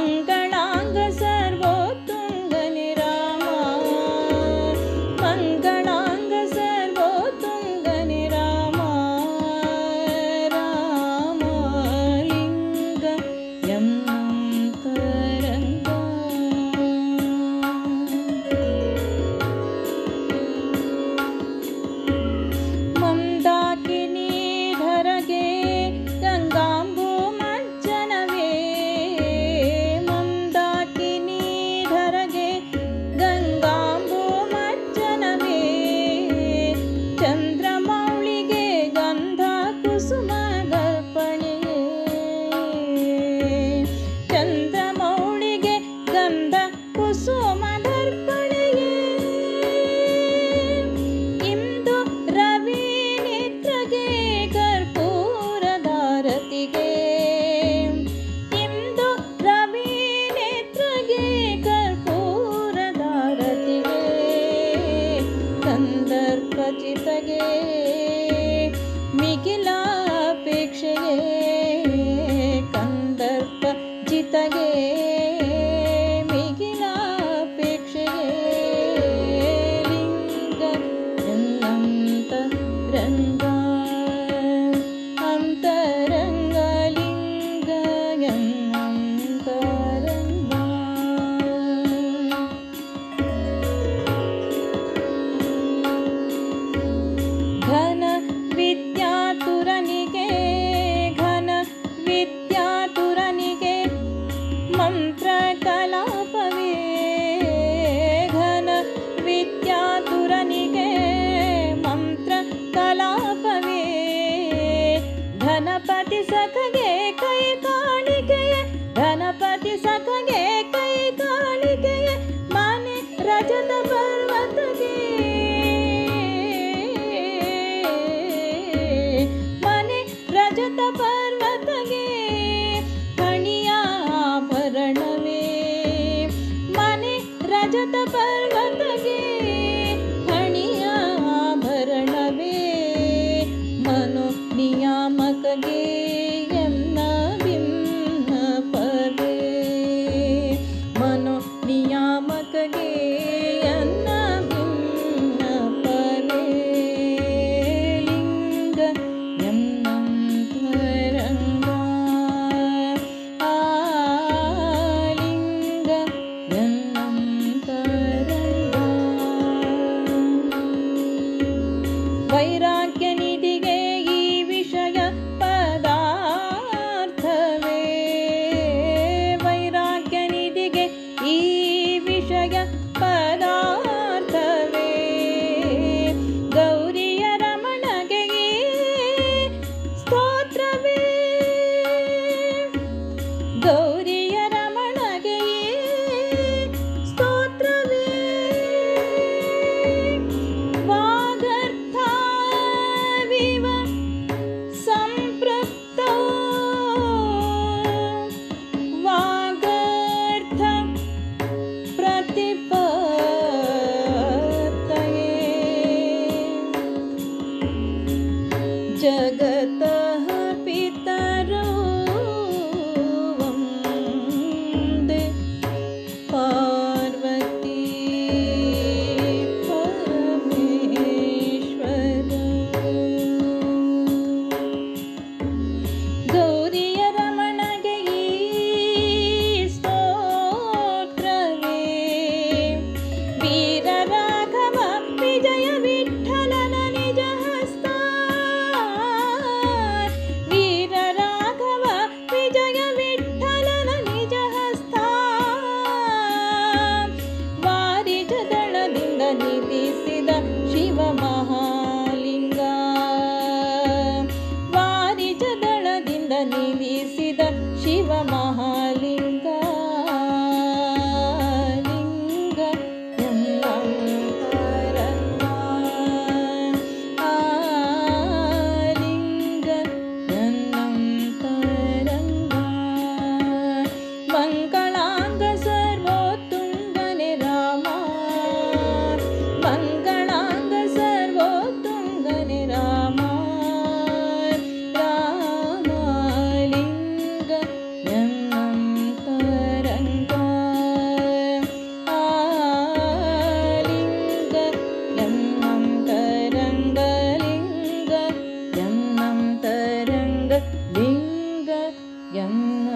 அங்க बचितगे मिगिलापक्षे You. वीसिद शिवमहा എന്ന